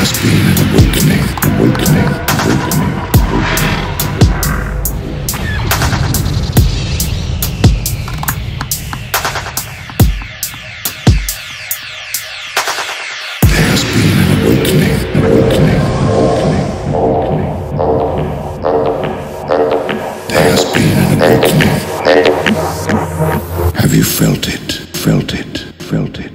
has been an awakening, awakening, awakening. There has been an awakening, awakening, awakening. There has been an awakening. Have you felt it? Felt it? Felt it?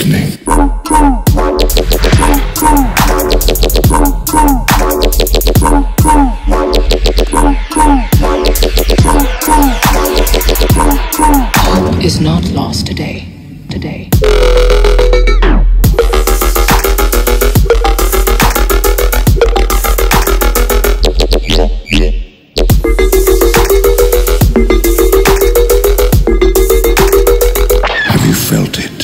Awakening. is not lost today. Today. Have you felt it?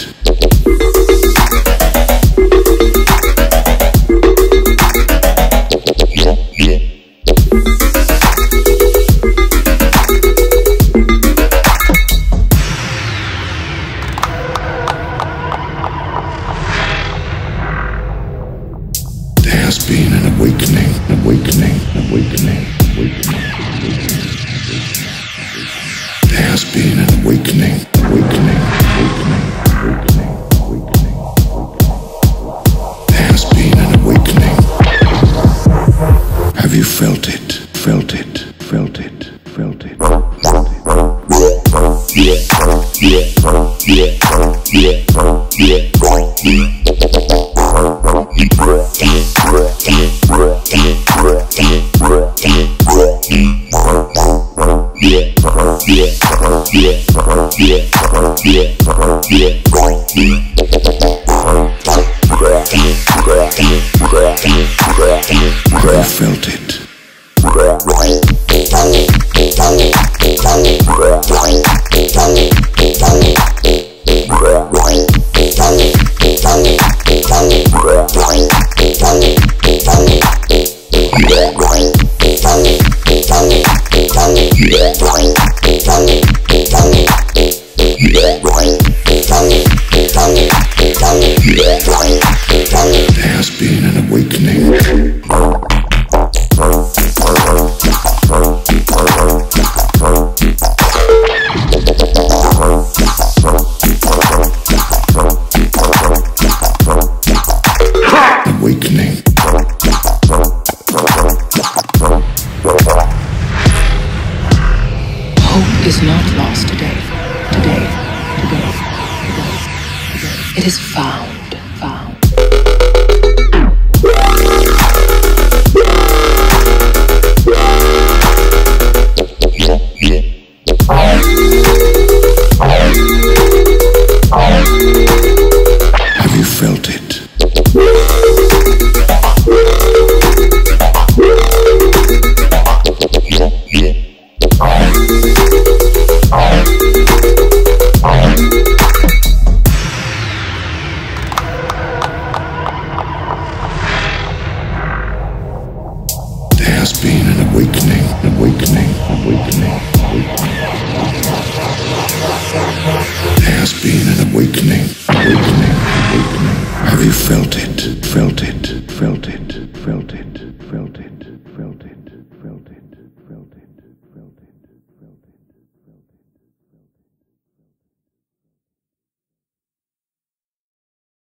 Has been an awakening, awakening, awakening, awakening, awakening. There has been an awakening, awakening, Have is not lost today. Today. Today. Today. It is. Found. has been an awakening. Awakening. Awakening. Have you felt it? Felt it? Felt it? Felt it?